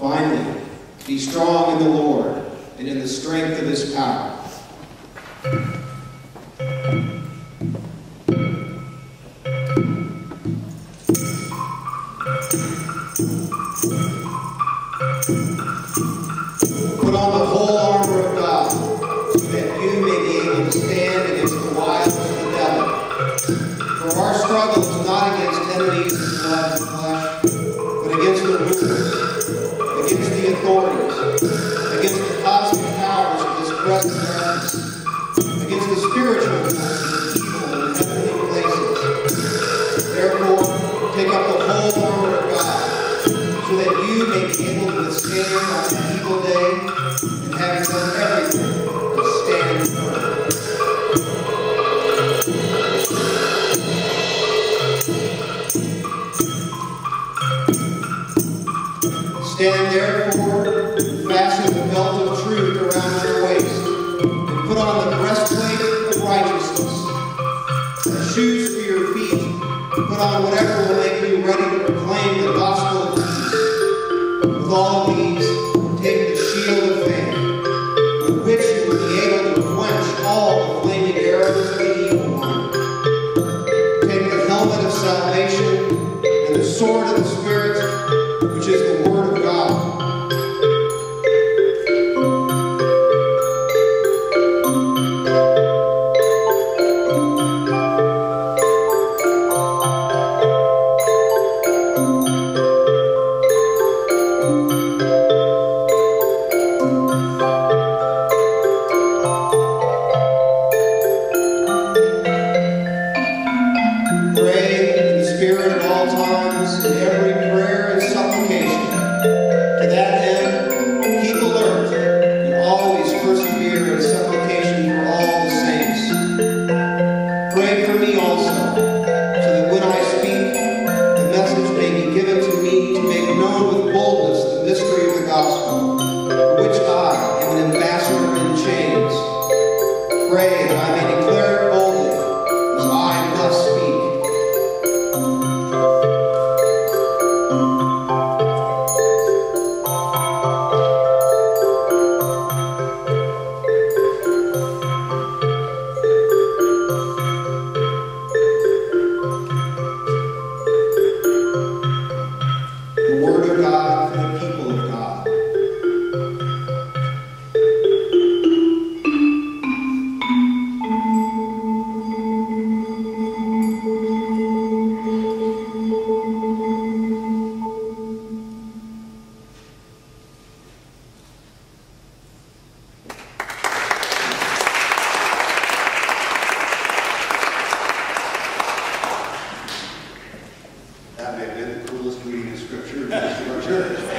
Finally, be strong in the Lord and in the strength of his power. Put on the whole armor of God, so that you may be able to stand against the wiles of the devil. For our struggle is not against enemies of flesh, but against the rulers, may be able to withstand on the evil day, and having done everything, to stand firm. Stand therefore, fasten the belt of truth around your waist, and put on the breastplate of righteousness, and shoes for your feet, and put on whatever will make you ready to proclaim the gospel All these, take the shield of faith, with which you will be able to quench all the flaming arrows of the evil one. Take the helmet of salvation and the sword of the Spirit, Have